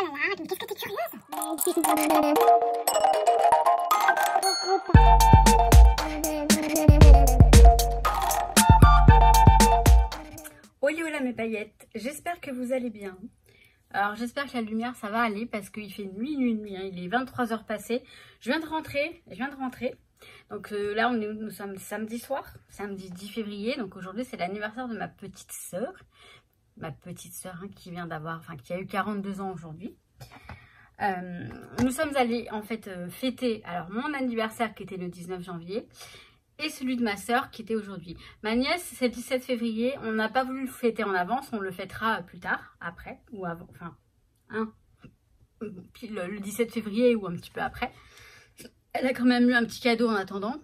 Là là, qu'est-ce que curieuse mes paillettes, j'espère que vous allez bien. Alors j'espère que la lumière ça va aller parce qu'il fait nuit, nuit, nuit, hein. il est 23h passé. Je viens de rentrer, je viens de rentrer. Donc euh, là nous sommes samedi soir, samedi 10 février. Donc aujourd'hui c'est l'anniversaire de ma petite sœur. Ma petite sœur hein, qui vient d'avoir, enfin qui a eu 42 ans aujourd'hui. Euh, nous sommes allés en fait euh, fêter alors mon anniversaire qui était le 19 janvier et celui de ma soeur qui était aujourd'hui. Ma nièce, c'est le 17 février. On n'a pas voulu le fêter en avance. On le fêtera plus tard, après, ou avant. Enfin, hein, le, le 17 février ou un petit peu après. Elle a quand même eu un petit cadeau en attendant.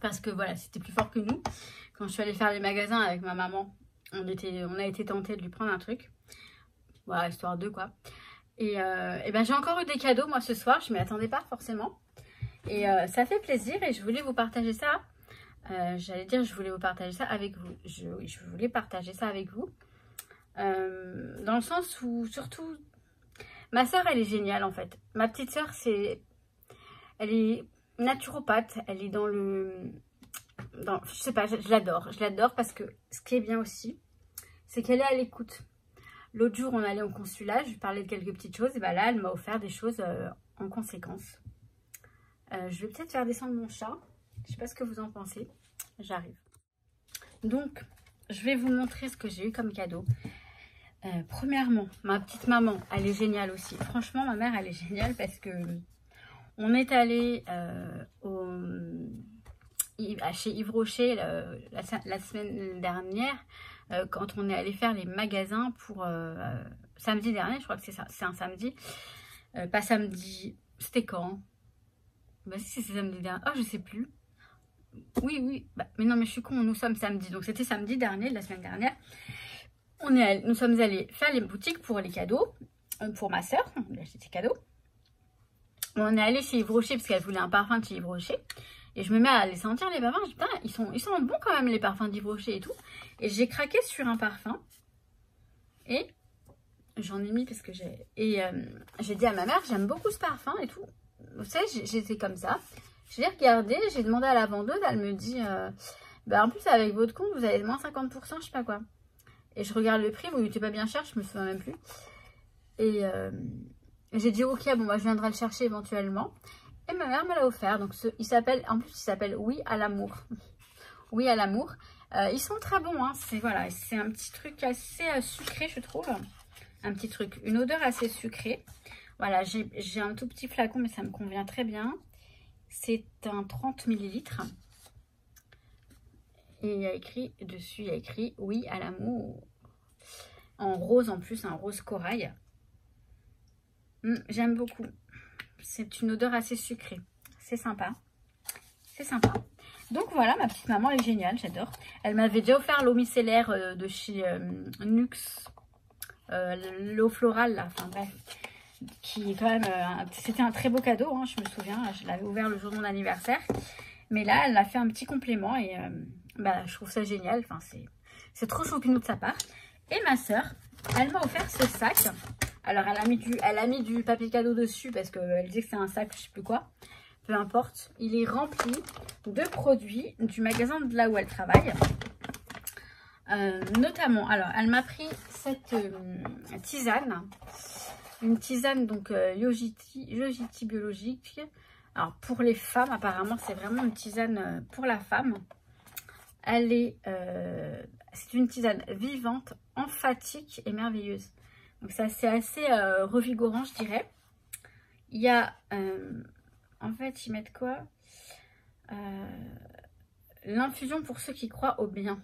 Parce que voilà, c'était plus fort que nous. Quand je suis allée faire les magasins avec ma maman, on, a été tenté de lui prendre un truc. Voilà, histoire de quoi. Et, euh, et ben j'ai encore eu des cadeaux moi ce soir. Je m'y attendais pas forcément. Et euh, ça fait plaisir et je voulais vous partager ça. Euh, J'allais dire, je voulais vous partager ça avec vous. Je, voulais partager ça avec vous. Dans le sens où, surtout, ma soeur, elle est géniale en fait. Ma petite soeur, c'est... Elle est naturopathe. Elle est dans le... Dans, je sais pas, je, l'adore. Je l'adore parce que ce qui est bien aussi, c'est qu'elle est à l'écoute. L'autre jour, on allait au consulat, je lui parlais de quelques petites choses. Et ben là, elle m'a offert des choses euh, en conséquence. Euh, je vais peut-être faire descendre mon chat. Je sais pas ce que vous en pensez. J'arrive. Donc, je vais vous montrer ce que j'ai eu comme cadeau. Euh, premièrement, ma petite maman, elle est géniale aussi. Franchement, ma mère, elle est géniale parce que on est allé au, chez Yves Rocher la, la, semaine dernière euh, quand on est allé faire les magasins pour euh, samedi dernier. Je crois que c'est un samedi. pas samedi, c'était quand? Bah si c'est samedi dernier. Oh, je sais plus. Oui, oui. Bah, mais non, mais je suis con. Nous sommes samedi. Donc, c'était samedi dernier, la semaine dernière. On est allé, nous sommes allés faire les boutiques pour les cadeaux. Euh, pour ma soeur. On a acheté ses cadeaux. On est allé chez Yves Rocher parce qu'elle voulait un parfum de chez Yves Rocher. Et je me mets à les sentir, les parfums. Je dis, putain, ils sont, ils sont bons quand même, les parfums d'Yves Rocher et tout. Et j'ai craqué sur un parfum. Et j'en ai mis parce que j'ai... Et euh, j'ai dit à ma mère, j'aime beaucoup ce parfum et tout vous savez, j'étais comme ça. Je l'ai regardé, j'ai demandé à la vendeuse, elle me dit, euh, bah en plus avec votre compte, vous avez moins 50%, je sais pas quoi. Et je regarde le prix, vous n'était pas bien cher, je me souviens même plus. Et euh, j'ai dit, ok, bon, bah, je viendrai le chercher éventuellement. Et ma mère me l'a offert. Donc, il s'appelle, en plus, il s'appelle Oui à l'amour. oui à l'amour. Euh, ils sont très bons, hein. C'est voilà, un petit truc assez euh, sucré, je trouve. Un petit truc, une odeur assez sucrée. Voilà, j'ai un tout petit flacon, mais ça me convient très bien. C'est un 30 ml. Et il y a écrit, dessus, il y a écrit « Oui à l'amour ». En rose en plus, un rose corail. Hum, j'aime beaucoup. C'est une odeur assez sucrée. C'est sympa. C'est sympa. Donc voilà, ma petite maman, est géniale, j'adore. Elle m'avait déjà offert l'eau micellaire euh, de chez euh, Nux. Euh, l'eau florale, là. Enfin bref qui quand même... C'était un très beau cadeau, hein, je me souviens. Je l'avais ouvert le jour de mon anniversaire. Mais là, elle a fait un petit complément et euh, bah, je trouve ça génial. Enfin, c'est trop choupinou de sa part. Et ma soeur, elle m'a offert ce sac. Alors, elle a mis du, elle a mis du papier cadeau dessus parce qu'elle dit que c'est un sac, je sais plus quoi. Peu importe. Il est rempli de produits du magasin de là où elle travaille. Euh, notamment, alors, elle m'a pris cette tisane une tisane donc euh, Yojiti, Yojiti biologique. Alors pour les femmes, apparemment, c'est vraiment une tisane euh, pour la femme. Elle est, euh, c'est une tisane vivante, emphatique et merveilleuse. Donc c'est assez, assez revigorant, je dirais. Il y a, en fait, ils mettent quoi L'infusion pour ceux qui croient au bien.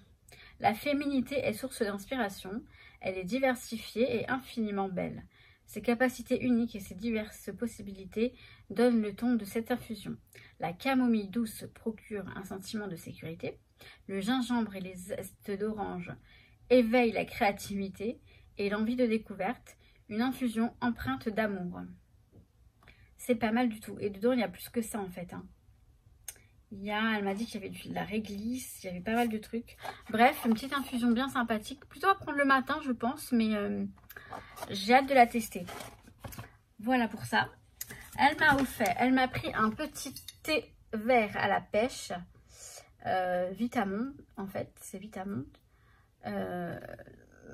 La féminité est source d'inspiration. Elle est diversifiée et infiniment belle. Ses capacités uniques et ses diverses possibilités donnent le ton de cette infusion. La camomille douce procure un sentiment de sécurité. Le gingembre et les zestes d'orange éveillent la créativité et l'envie de découverte. Une infusion empreinte d'amour. C'est pas mal du tout. Et dedans, il y a plus que ça en fait. Hein. Il y elle m'a dit qu'il y avait de la réglisse, il y avait pas mal de trucs. Bref, une petite infusion bien sympathique. Plutôt à prendre le matin, je pense, mais... Euh, J'ai hâte de la tester. Voilà pour ça. Elle m'a offert, elle m'a pris un petit thé vert à la pêche. Euh, Vitamond, en fait, c'est Vitamond. Euh,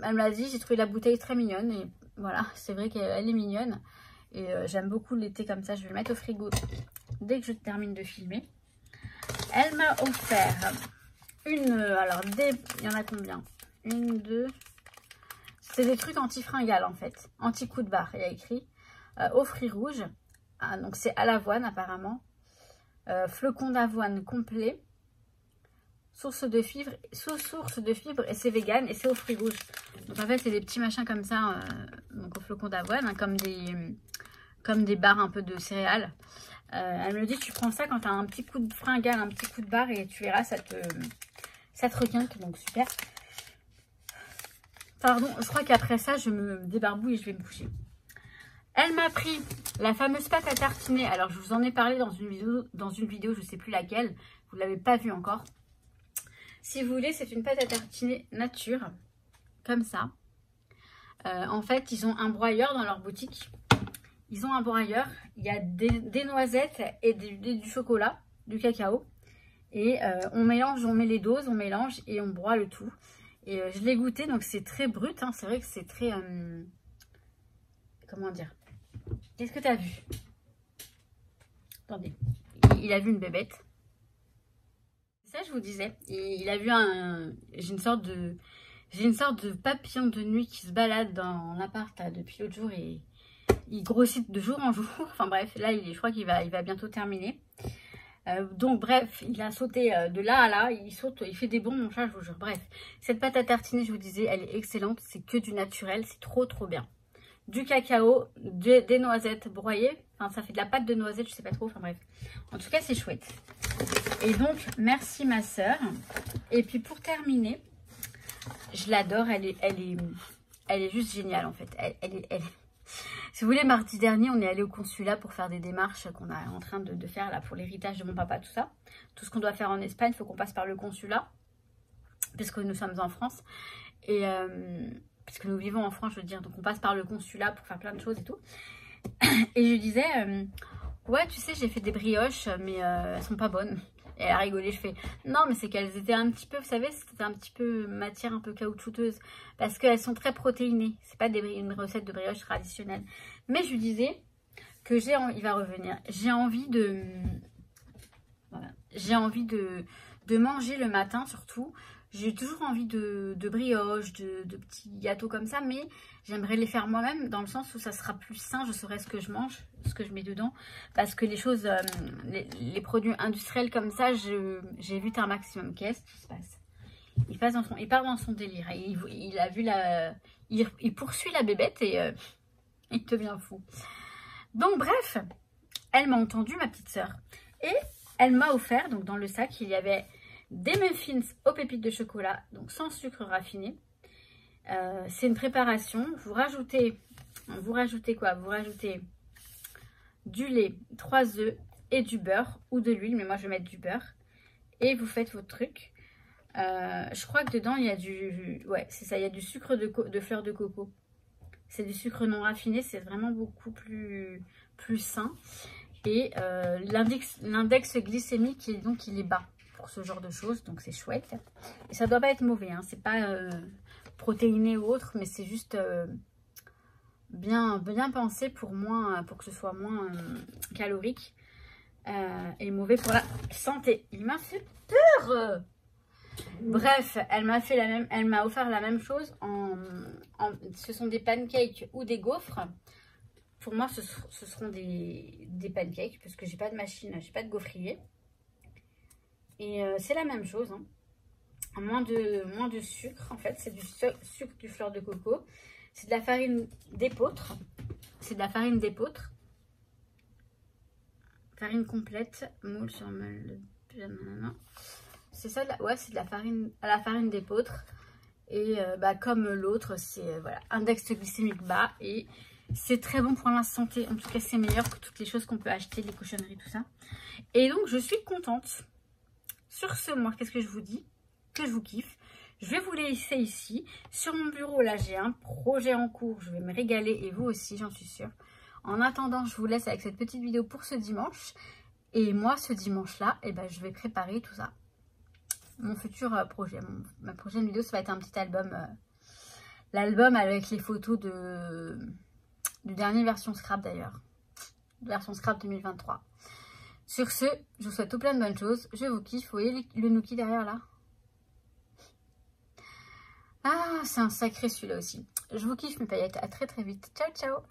elle l'a dit, j'ai trouvé la bouteille très mignonne. Et voilà, c'est vrai qu'elle est mignonne. Et euh, j'aime beaucoup thés comme ça. Je vais le mettre au frigo dès que je termine de filmer. Elle m'a offert une... Alors, des, il y en a combien? Une, deux... C'est des trucs anti-fringales en fait. Anti-coup de barre, il y a écrit. au fruits rouge. Ah, donc c'est à l'avoine apparemment. Euh, flocon d'avoine complet. Source de fibres, source de fibres et c'est vegan et c'est aux fruits rouges. Donc en fait c'est des petits machins comme ça, euh, donc au flocon d'avoine, hein, comme des comme des barres un peu de céréales. Euh, elle me dit tu prends ça quand tu as un petit coup de fringale, un petit coup de barre et tu verras ça te ça te requinte donc super. Pardon, je crois qu'après ça je me débarbouille et je vais me coucher. Elle m'a pris la fameuse pâte à tartiner. Alors, je vous en ai parlé dans une vidéo, dans une vidéo je ne sais plus laquelle. Vous ne l'avez pas vue encore. Si vous voulez, c'est une pâte à tartiner nature. Comme ça. Euh, en fait, ils ont un broyeur dans leur boutique. Ils ont un broyeur. Il y a des, noisettes et du chocolat, du cacao. Et euh, on mélange, on met les doses, on mélange et on broie le tout. Et euh, je l'ai goûté, donc c'est très brut. Hein. C'est vrai que c'est très... comment dire? Qu'est-ce que tu as vu? Attendez, il a vu une bébête. Ça, je vous disais. Il a vu un... J'ai une sorte de... J'ai une sorte de papillon de nuit qui se balade dans l'appart depuis l'autre jour et il grossit de jour en jour. Enfin bref, là, il je crois qu'il va, il va bientôt terminer. Euh, donc bref, il a sauté euh, de là à là, il saute, il fait des bons mon je vous jure. Bref, cette pâte à tartiner, je vous disais, elle est excellente, c'est que du naturel, c'est trop trop bien du cacao, des noisettes broyées. Ça fait de la pâte de noisettes, je sais pas trop. Enfin bref. En tout cas, c'est chouette. Et donc, merci ma soeur. Et puis pour terminer, je l'adore. Elle est, elle, est, elle est juste géniale en fait. Elle, est, elle... Si vous voulez, mardi dernier, on est allé au consulat pour faire des démarches qu'on est en train de, faire là pour l'héritage de mon papa, tout ça. Tout ce qu'on doit faire en Espagne, il faut qu'on passe par le consulat. Puisque nous sommes en France. Et, euh, puisque nous vivons en France, je veux dire, donc on passe par le consulat pour faire plein de choses et tout. Et je disais, euh, ouais, tu sais, j'ai fait des brioches, mais euh, elles sont pas bonnes. Et elle a rigolé, je fais, non, mais c'est qu'elles étaient un petit peu, vous savez, c'était un petit peu matière un peu caoutchouteuse, parce qu'elles sont très protéinées. C'est pas une recette de brioche traditionnelle. Mais je lui disais que j'ai, il va revenir, j'ai envie de, j'ai envie de, de manger le matin surtout j'ai toujours envie de, brioches, de, petits gâteaux comme ça, mais j'aimerais les faire moi-même dans le sens où ça sera plus sain, je saurai ce que je mange, ce que je mets dedans. Parce que les choses, euh, les, produits industriels comme ça, j'évite un maximum. Qu'est-ce qui se passe? Il, passe dans son, il part dans son délire. Il, il a vu la... Il, poursuit la bébête et euh, il devient fou. Donc bref, elle m'a entendu, ma petite sœur. Et elle m'a offert, donc dans le sac, il y avait des muffins aux pépites de chocolat, donc sans sucre raffiné. Euh, c'est une préparation. Vous rajoutez, vous rajoutez quoi? Vous rajoutez du lait, 3 œufs et du beurre ou de l'huile, mais moi je vais mettre du beurre. Et vous faites votre truc. Euh, je crois que dedans il y a du, ouais c'est ça, il y a du sucre de, fleur de coco. C'est du sucre non raffiné, c'est vraiment beaucoup plus, plus sain. Et euh, l'index glycémique, donc il est bas ce genre de choses. Donc c'est chouette. Et ça doit pas être mauvais. Hein. C'est pas euh, protéiné ou autre, mais c'est juste euh, bien, bien pensé pour, moins, pour que ce soit moins euh, calorique. et mauvais pour la santé. Il m'a fait peur Bref, elle m'a fait la même, elle m'a offert la même chose en, ce sont des pancakes ou des gaufres. Pour moi, ce, ce seront des, des pancakes parce que j'ai pas de machine, j'ai pas de gaufrier. Et euh, c'est la même chose. Hein. Moins, de, moins de sucre, en fait. C'est du sucre du fleur de coco. C'est de la farine d'épeautre. C'est de la farine d'épeautre. Farine complète. Moule sur moule. C'est ça, ouais, c'est de la farine, à la farine d'épeautre. Et euh, bah, comme l'autre, c'est euh, voilà, index glycémique bas. Et c'est très bon pour la santé. En tout cas, c'est meilleur que toutes les choses qu'on peut acheter, les cochonneries, tout ça. Et donc, je suis contente. Sur ce, moi, qu'est-ce que je vous dis Que je vous kiffe. Je vais vous laisser ici. Sur mon bureau, là, j'ai un projet en cours. Je vais me régaler et vous aussi, j'en suis sûre. En attendant, je vous laisse avec cette petite vidéo pour ce dimanche. Et moi, ce dimanche-là, eh ben, je vais préparer tout ça. Mon futur euh, projet. ma prochaine vidéo, ça va être un petit album. Euh, l'album avec les photos de du dernier version scrap d'ailleurs. Version scrap 2023. Sur ce, je vous souhaite tout plein de bonnes choses. Je vous kiffe. Vous voyez le Nookie derrière là? Ah, c'est un sacré celui-là aussi. Je vous kiffe mes paillettes. À très très vite. Ciao, ciao.